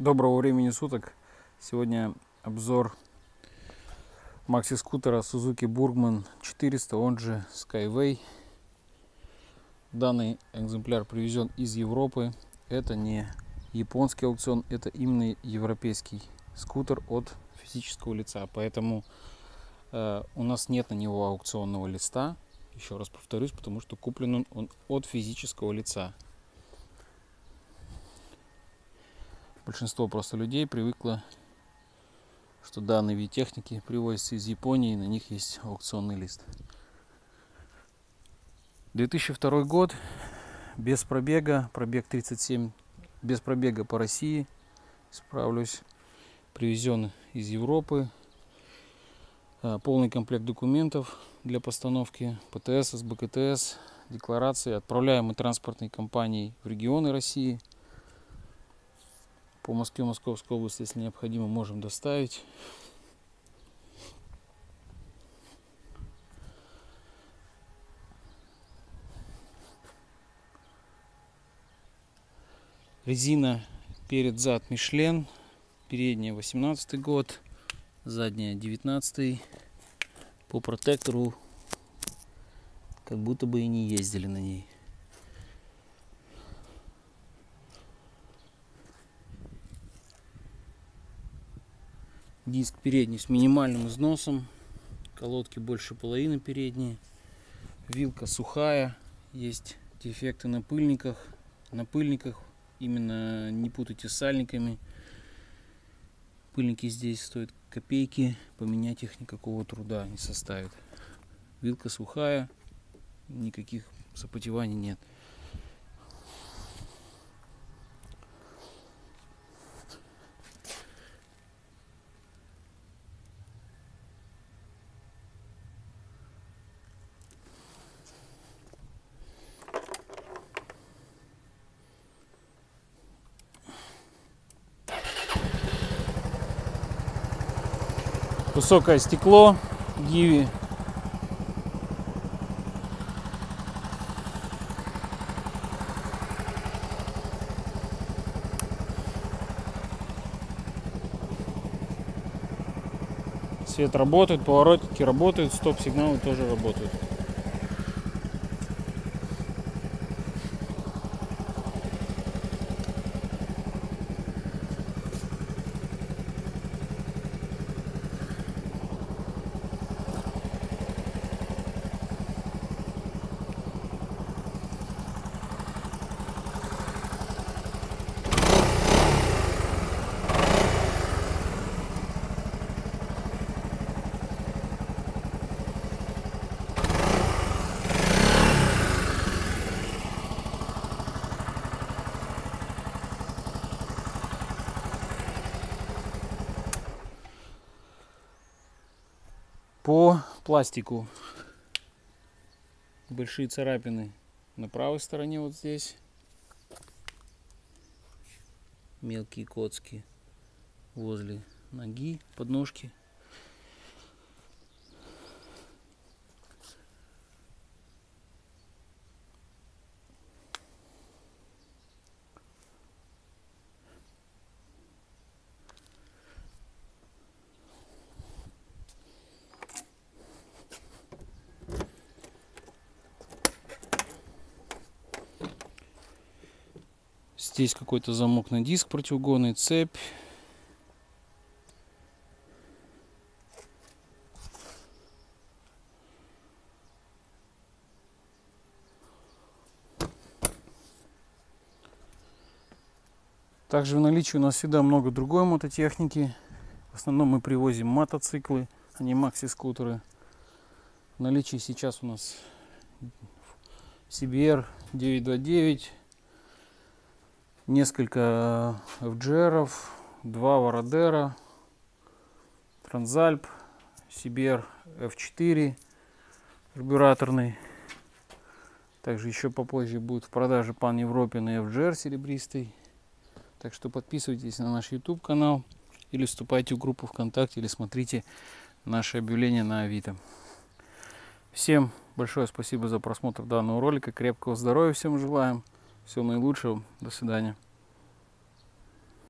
Доброго времени суток. Сегодня обзор макси-скутера Suzuki Burgman 400, он же Skyway. Данный экземпляр привезен из Европы. Это не японский аукцион, это именно европейский скутер от физического лица. Поэтому э, у нас нет на него аукционного листа. Еще раз повторюсь, потому что куплен он, он от физического лица. Большинство просто людей привыкло, что данный вид техники привозится из Японии, и на них есть аукционный лист. 2002 год, без пробега, пробег 37, без пробега по России, справлюсь, привезен из Европы, а, полный комплект документов для постановки ПТС, СБКТС, декларации, отправляемой транспортной компанией в регионы России – по Москве, Московской области, если необходимо, можем доставить. Резина перед зад Мишлен, передняя 18 год, задняя 19 по протектору как будто бы и не ездили на ней. Диск передний с минимальным износом. Колодки больше половины передние. Вилка сухая. Есть дефекты на пыльниках. На пыльниках именно не путайте с сальниками. Пыльники здесь стоят копейки. Поменять их никакого труда не составит. Вилка сухая. Никаких запотеваний нет. Высокое стекло Гиви. Свет работает, поворотники работают, стоп-сигналы тоже работают. По пластику большие царапины на правой стороне вот здесь. Мелкие коцки возле ноги, подножки. Здесь какой-то замок на диск противоугонный, цепь. Также в наличии у нас всегда много другой мототехники. В основном мы привозим мотоциклы, а не макси-скутеры. В наличии сейчас у нас CBR 929 несколько FGR, два Вородера, Транзальп, Сибер F4 карбюраторный. Также еще попозже будет в продаже Пан Европе на FGR серебристый. Так что подписывайтесь на наш YouTube канал или вступайте в группу ВКонтакте или смотрите наши объявления на Авито. Всем большое спасибо за просмотр данного ролика. Крепкого здоровья всем желаем. Всего наилучшего. До свидания.